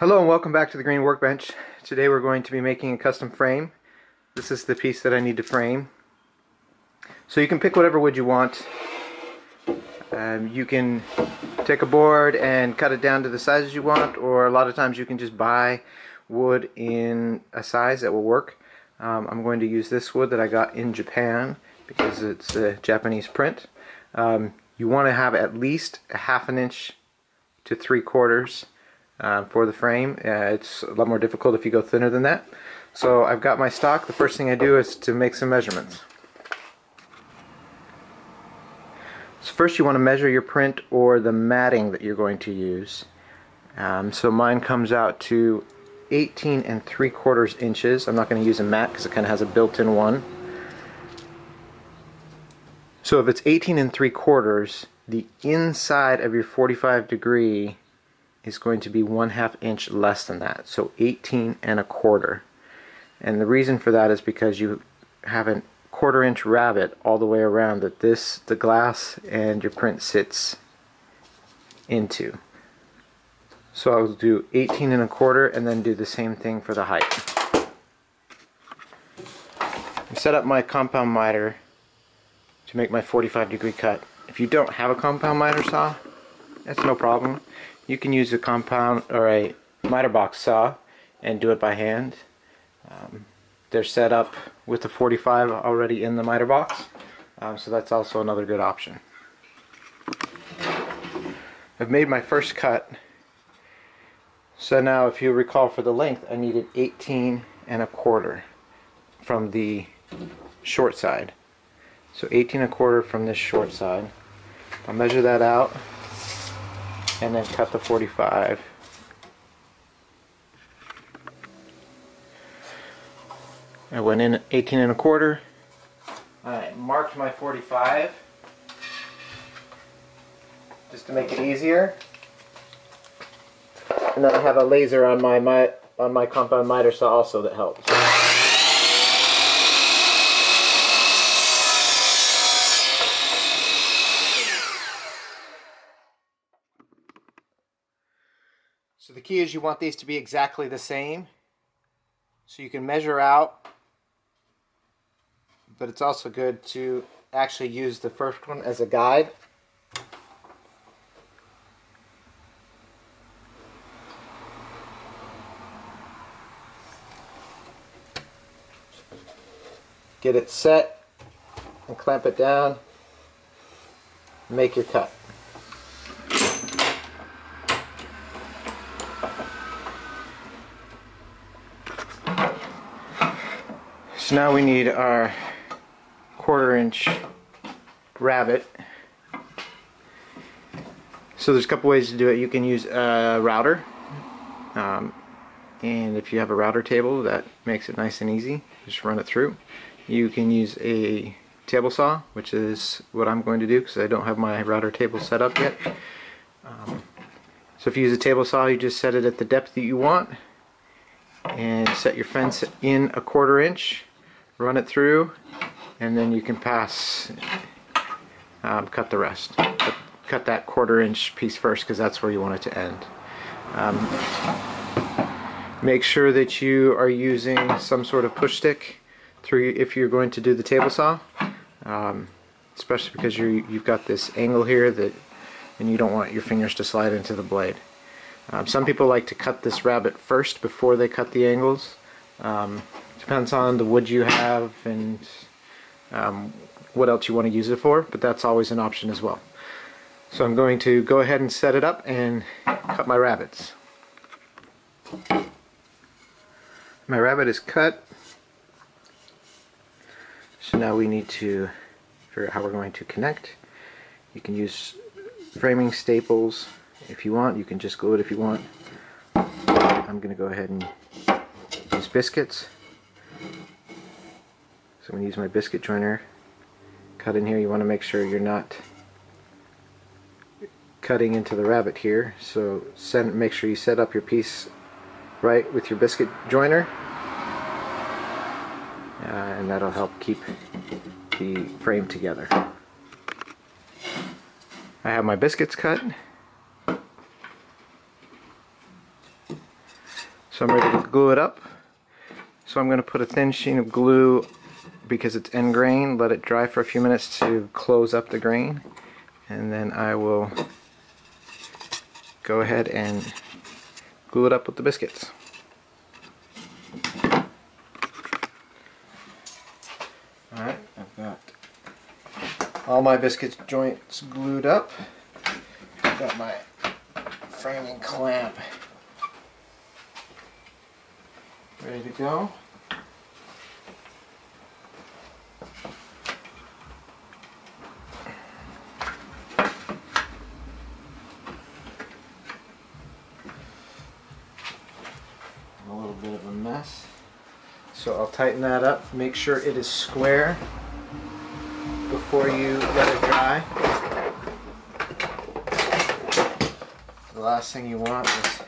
Hello and welcome back to the Green Workbench. Today we're going to be making a custom frame. This is the piece that I need to frame. So you can pick whatever wood you want. Um, you can take a board and cut it down to the sizes you want or a lot of times you can just buy wood in a size that will work. Um, I'm going to use this wood that I got in Japan because it's a Japanese print. Um, you want to have at least a half an inch to three quarters uh, for the frame. Uh, it's a lot more difficult if you go thinner than that. So I've got my stock. The first thing I do is to make some measurements. So first you want to measure your print or the matting that you're going to use. Um, so mine comes out to 18 and 3 quarters inches. I'm not going to use a mat because it kind of has a built-in one. So if it's 18 and 3 quarters, the inside of your 45 degree is going to be one half inch less than that. So 18 and a quarter. And the reason for that is because you have a quarter inch rabbet all the way around that this, the glass and your print sits into. So I'll do 18 and a quarter and then do the same thing for the height. I set up my compound miter to make my 45 degree cut. If you don't have a compound miter saw, that's no problem. You can use a compound or a miter box saw and do it by hand. Um, they're set up with the 45 already in the miter box, um, so that's also another good option. I've made my first cut so now if you recall for the length I needed 18 and a quarter from the short side. So 18 and a quarter from this short side. I'll measure that out and then cut the 45. I went in 18 and a quarter. I marked my 45 just to make it easier. And then I have a laser on my, my on my compound miter saw also that helps. So the key is you want these to be exactly the same. So you can measure out, but it's also good to actually use the first one as a guide. get it set and clamp it down make your cut so now we need our quarter inch rabbet so there's a couple ways to do it. You can use a router. Um, and if you have a router table that makes it nice and easy. Just run it through. You can use a table saw, which is what I'm going to do because I don't have my router table set up yet. Um, so if you use a table saw, you just set it at the depth that you want and set your fence in a quarter inch, run it through, and then you can pass, um, cut the rest. But cut that quarter inch piece first because that's where you want it to end. Um, make sure that you are using some sort of push stick through if you're going to do the table saw um, especially because you you've got this angle here that and you don't want your fingers to slide into the blade um, some people like to cut this rabbet first before they cut the angles um, depends on the wood you have and um, what else you want to use it for but that's always an option as well so I'm going to go ahead and set it up and cut my rabbets. my rabbet is cut so now we need to figure out how we're going to connect. You can use framing staples if you want. You can just glue it if you want. I'm going to go ahead and use biscuits. So I'm going to use my biscuit joiner. Cut in here. You want to make sure you're not cutting into the rabbet here. So send, make sure you set up your piece right with your biscuit joiner uh, and that'll help keep the frame together. I have my biscuits cut. So I'm ready to glue it up. So I'm going to put a thin sheet of glue because it's end grain, let it dry for a few minutes to close up the grain, and then I will go ahead and glue it up with the biscuits. Alright, I've got all my biscuits joints glued up. I've got my framing clamp ready to go. A little So I'll tighten that up, make sure it is square before you let it dry. The last thing you want is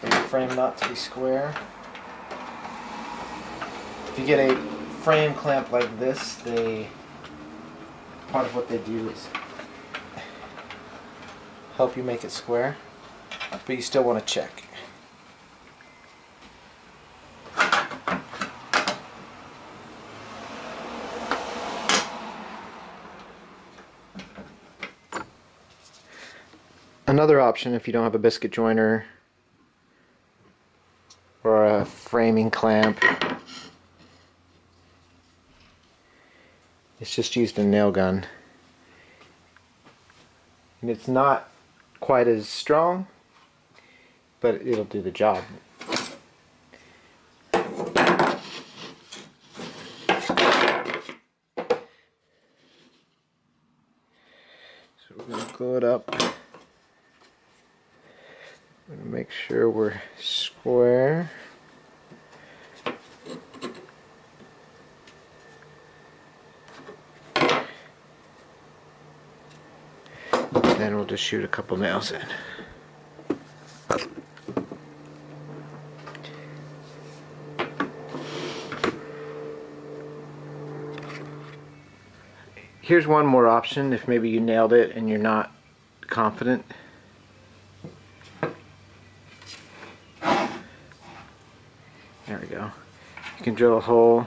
for your frame not to be square. If you get a frame clamp like this, they part of what they do is help you make it square, but you still want to check. Another option if you don't have a biscuit joiner or a framing clamp it's just used a nail gun and it's not quite as strong but it'll do the job so we're going to glue it up make sure we're square. Then we'll just shoot a couple nails in. Here's one more option if maybe you nailed it and you're not confident. There we go. You can drill a hole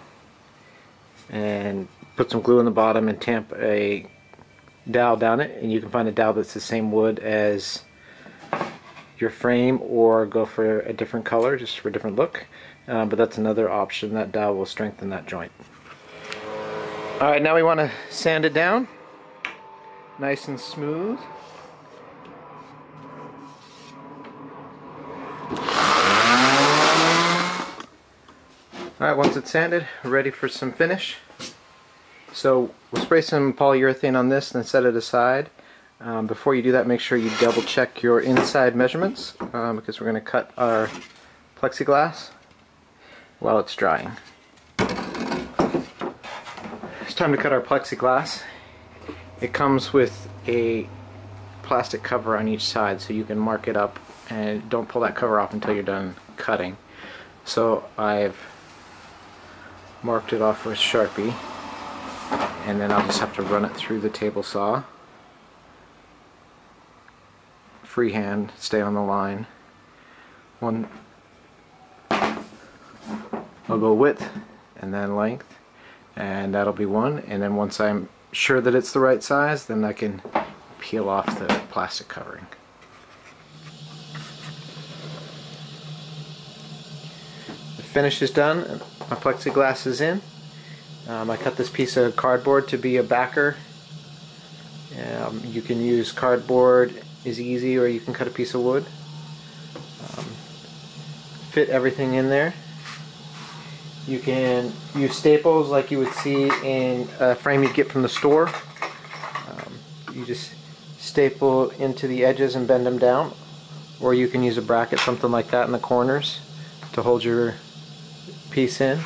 and put some glue in the bottom and tamp a dowel down it and you can find a dowel that's the same wood as your frame or go for a different color just for a different look uh, but that's another option that dowel will strengthen that joint alright now we want to sand it down nice and smooth Alright, once it's sanded, ready for some finish. So we'll spray some polyurethane on this and set it aside. Um, before you do that, make sure you double check your inside measurements um, because we're going to cut our plexiglass while it's drying. Time to cut our plexiglass. It comes with a plastic cover on each side so you can mark it up and don't pull that cover off until you're done cutting. So I've marked it off with Sharpie and then I'll just have to run it through the table saw freehand stay on the line one I'll go width and then length and that'll be one and then once I'm sure that it's the right size then I can peel off the plastic covering the finish is done my plexiglass is in. Um, I cut this piece of cardboard to be a backer. Um, you can use cardboard is easy or you can cut a piece of wood. Um, fit everything in there. You can use staples like you would see in a frame you'd get from the store. Um, you just staple into the edges and bend them down or you can use a bracket something like that in the corners to hold your piece in.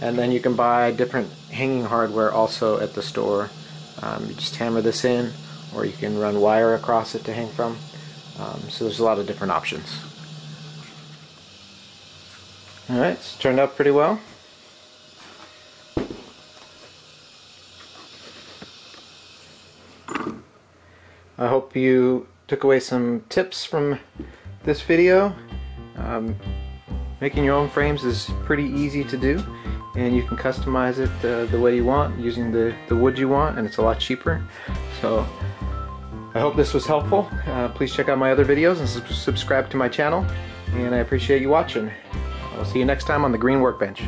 And then you can buy different hanging hardware also at the store. Um, you just hammer this in, or you can run wire across it to hang from. Um, so there's a lot of different options. Alright, it's turned out pretty well. I hope you took away some tips from this video. Um, making your own frames is pretty easy to do and you can customize it uh, the way you want using the, the wood you want and it's a lot cheaper. So I hope this was helpful. Uh, please check out my other videos and su subscribe to my channel and I appreciate you watching. I'll see you next time on the Green Workbench.